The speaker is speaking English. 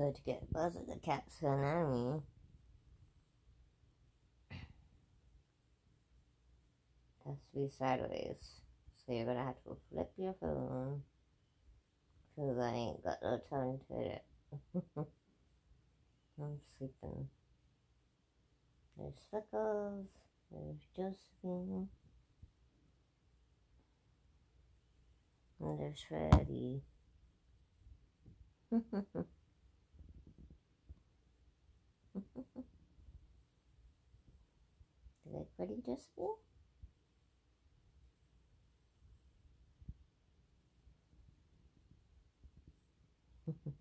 So to get both of the cats me, has to be sideways. So you're gonna have to flip your phone, cause I ain't got no time to it. I'm sleeping. There's Speckles, there's Josephine, and there's Freddy. Did I pretty Josephine?